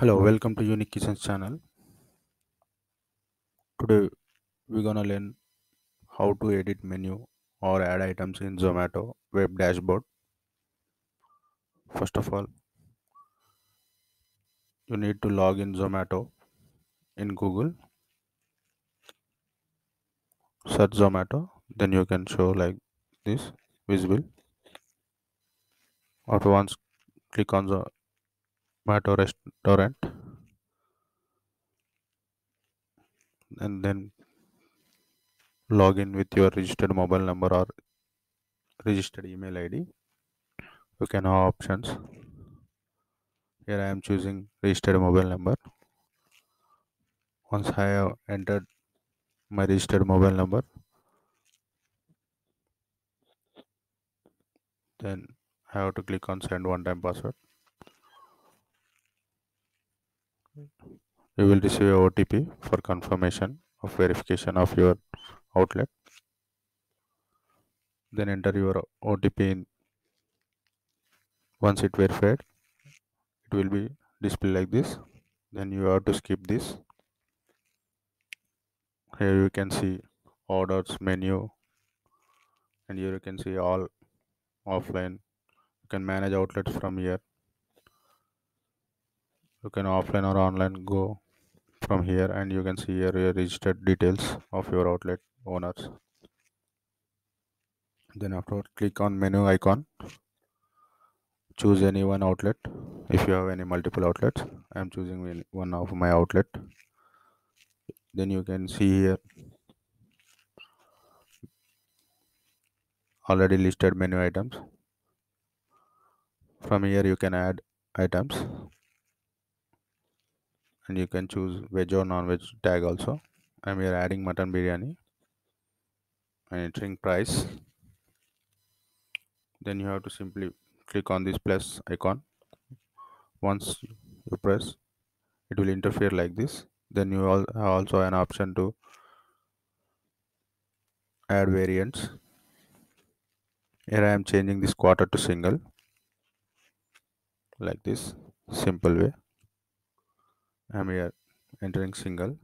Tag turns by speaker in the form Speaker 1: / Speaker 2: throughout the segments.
Speaker 1: Hello, welcome to Unique Kitchens channel. Today we're gonna learn how to edit menu or add items in Zomato web dashboard. First of all, you need to log in Zomato in Google. Search Zomato, then you can show like this visible. After once click on the Zomato restaurant and then log in with your registered mobile number or registered email ID. You can have options. Here I am choosing registered mobile number. Once I have entered my registered mobile number, then I have to click on send one time password. You will receive a OTP for confirmation of verification of your outlet. Then enter your OTP in. Once it verified, it will be display like this. Then you have to skip this. Here you can see orders menu and here you can see all offline. You can manage outlets from here. You can offline or online go from here and you can see here your registered details of your outlet owners. Then after click on menu icon choose any one outlet. If you have any multiple outlets i am choosing one of my outlet. Then you can see here already listed menu items. From here you can add items and you can choose veg or non-veg tag also. I'm here adding mutton biryani. And entering price. Then you have to simply click on this plus icon. Once you press it will interfere like this. Then you also an option to add variants. Here i am changing this quarter to single. Like this. Simple way i'm here entering single.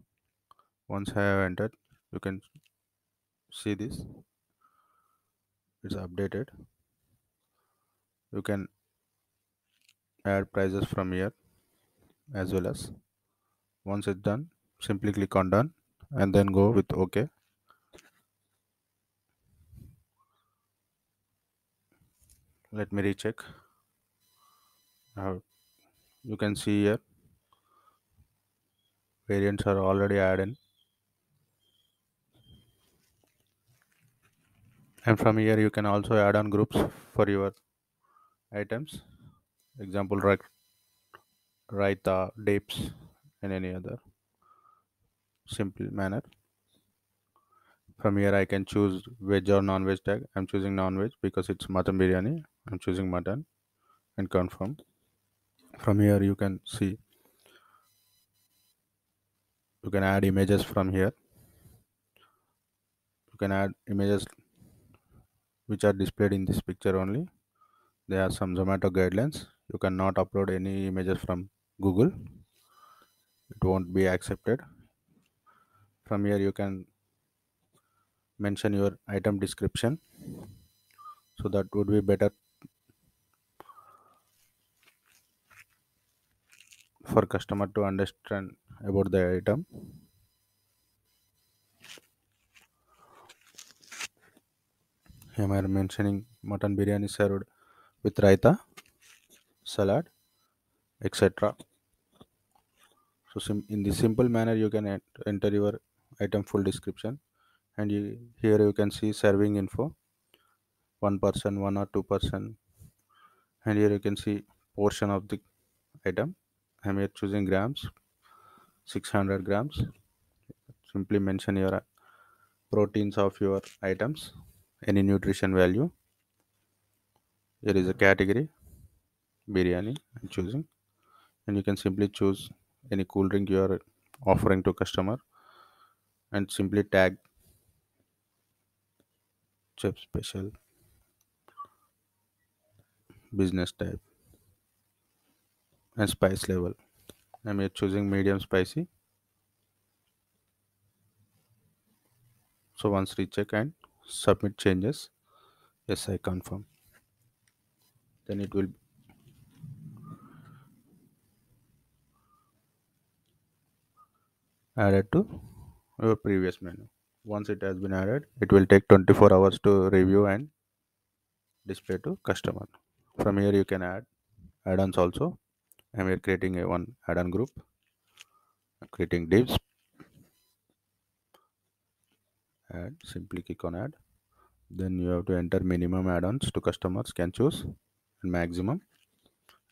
Speaker 1: Once i have entered you can see this. It's updated. You can add prices from here as well as once it's done simply click on done and then go with ok let me recheck. Now you can see here variants are already added. And from here you can also add on groups for your items. Example like raita uh, dips and any other simple manner. From here i can choose veg or non-veg tag. I'm choosing non-veg because it's mutton biryani. I'm choosing mutton and confirm from here you can see you can add images from here. You can add images which are displayed in this picture only. There are some zomato guidelines. You cannot upload any images from google. It won't be accepted. From here you can mention your item description. So that would be better for customer to understand about the item. Here I am mentioning mutton biryani served with raita, salad, etc. So in the simple manner you can enter your item full description and you, here you can see serving info one person one or two person. And here you can see portion of the item. I'm here choosing grams 600 grams. Simply mention your proteins of your items any nutrition value. There is a category biryani i'm choosing. And you can simply choose any cool drink you are offering to customer and simply tag chef special business type and spice level I'm choosing medium spicy. So once recheck and submit changes, yes, I confirm. Then it will added to your previous menu. Once it has been added, it will take 24 hours to review and display to customer. From here you can add add-ons also. I'm here creating a one add-on group. Creating divs. Add, simply click on add. Then you have to enter minimum add-ons to customers can choose and maximum.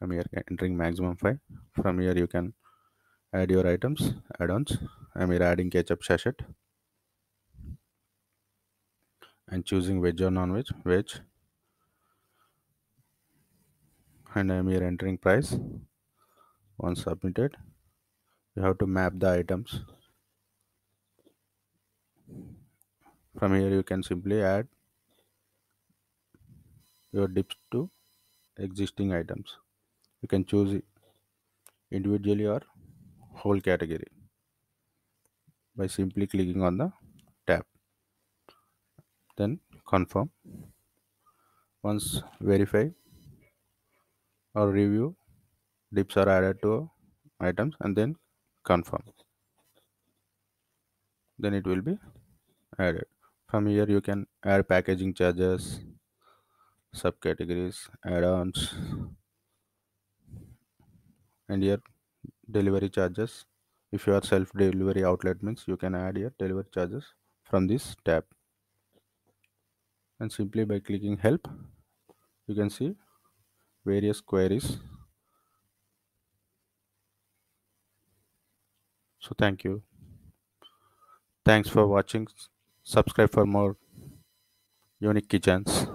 Speaker 1: I'm here entering maximum 5. From here you can add your items, add-ons. I'm here adding ketchup sachet and choosing veg or non-veg, veg. And I'm here entering price. Once submitted, you have to map the items. From here you can simply add your dips to existing items. You can choose individually or whole category by simply clicking on the tab then confirm once verify or review dips are added to items and then confirm. Then it will be added. From here you can add packaging charges subcategories add-ons and here delivery charges. If you are self delivery outlet means you can add here delivery charges from this tab. And simply by clicking help you can see various queries so thank you. Thanks for watching. Subscribe for more unique kitchens